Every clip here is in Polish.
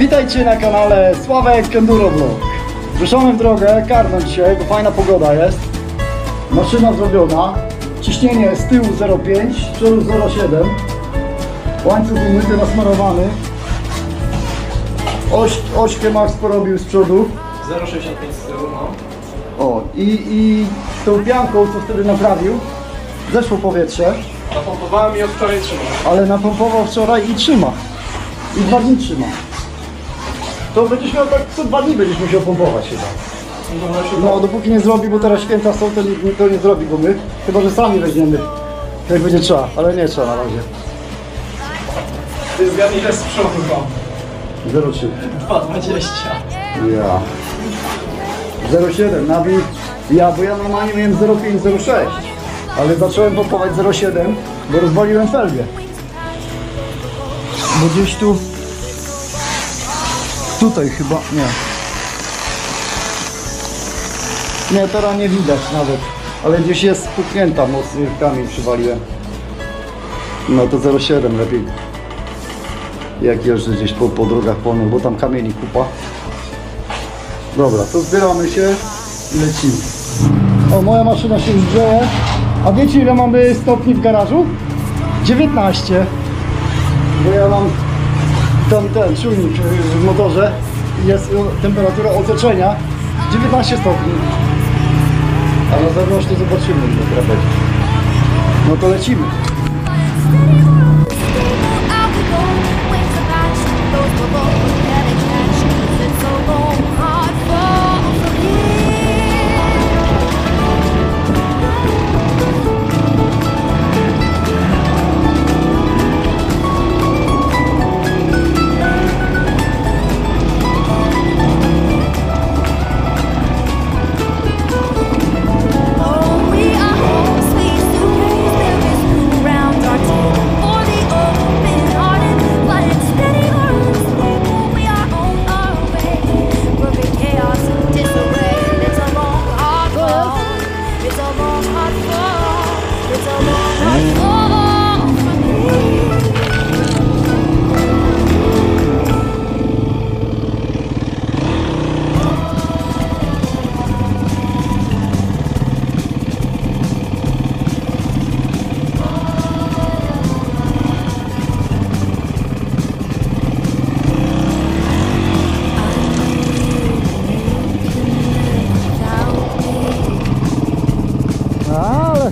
Witajcie na kanale Sławek Enduro Vlog. Ruszamy w drogę, karmę dzisiaj, bo fajna pogoda jest. Maszyna zrobiona. Ciśnienie z tyłu 0,5, z przodu 0,7. Łańcuch umyty, nasmarowany. Oś, ośkę Max porobił z przodu. 0,65 z tyłu, no. O, i, i tą pianką, co wtedy naprawił, zeszło powietrze, Napompowałem i od wczoraj trzymam. ale napompował wczoraj i trzyma. I dwa dni trzyma. To będziesz miał tak co dwa dni będziesz musiał pompować chyba. No, dopóki nie zrobi, bo teraz święta są, to nikt to nie zrobi, bo my, chyba że sami weźmiemy, jak będzie trzeba, ale nie trzeba na razie. Ty zgadnij ile z przodu mam. 0,3. 2,20. Ja. 0,7 nabi. Ja, bo ja normalnie miałem 0,5, 0,6. Ale zacząłem pompować 0,7, bo rozwaliłem felgę. Bo gdzieś tu... Tutaj chyba, nie. Nie, teraz nie widać nawet. Ale gdzieś jest spuchnięta mocny kamień przywaliłem. No to 0,7 lepiej. Jak jeżdżę gdzieś po, po drogach polnych, bo tam kamieni kupa. Dobra, to zbieramy się i lecimy. O, moja maszyna się już grzeje. A wiecie ile mamy stopni w garażu? 19. Bo ja mam tam ten czujnik y, w motorze. Jest temperatura otoczenia 19 stopni. A na zewnątrz to zobaczymy teraz będzie. No to lecimy. It's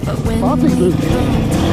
Poppy boots.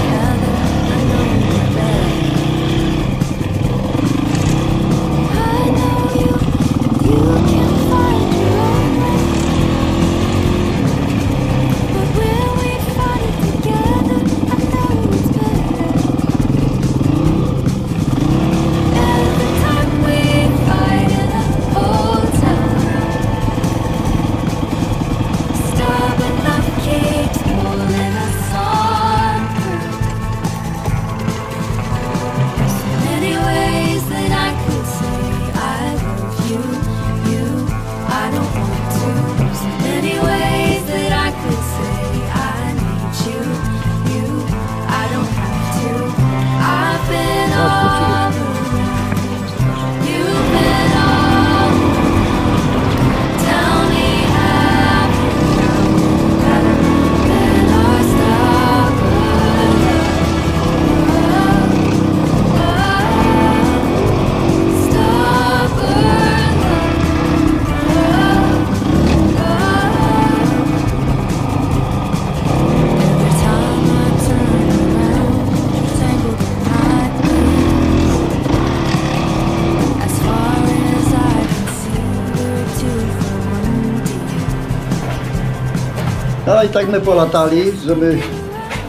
No i tak my polatali, żeby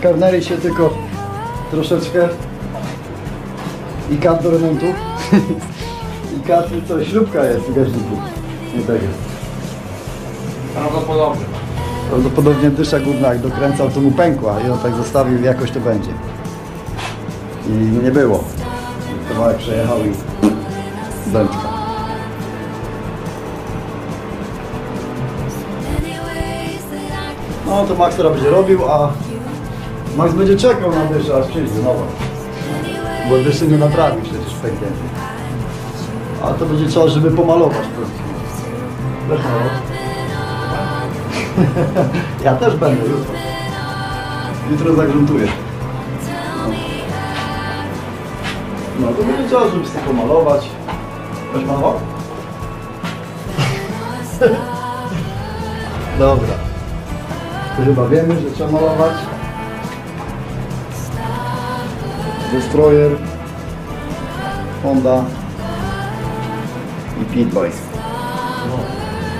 karnery się tylko troszeczkę i kat do remontu. I kat, co, śrubka jest w gaźniku. Nie tak jest. Prawdopodobnie. Prawdopodobnie dysza górna jak dokręcał, to mu pękła i on tak zostawił, jakoś to będzie. I nie było. Kawałek przejechał i dęczka. No to Max teraz będzie robił, a Max będzie czekał na dysza, aż przyjdzie nowa. Bo dyszy nie naprawi przecież pęknięty. A to będzie trzeba, żeby pomalować. Też malować? Ja też będę jutro. Jutro zagruntuję. No to będzie trzeba, żeby sobie pomalować. Też malował? Dobra. To chyba wiemy, że trzeba malować. Destroyer, Honda i Pit Boys.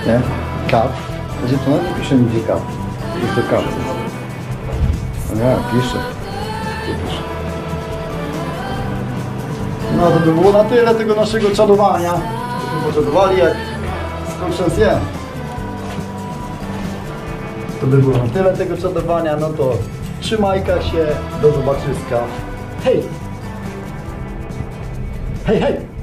Nie? Kat. Gdzie to nawet nie pisze nigdzie kat. Pisze kat. Nie, pisze. No to by było na tyle tego naszego czadowania. Byśmy poczadowali jak skończę je. To by było tyle tego czadowania, no to trzymajka się, do zobaczyska. Hej! Hej, hej!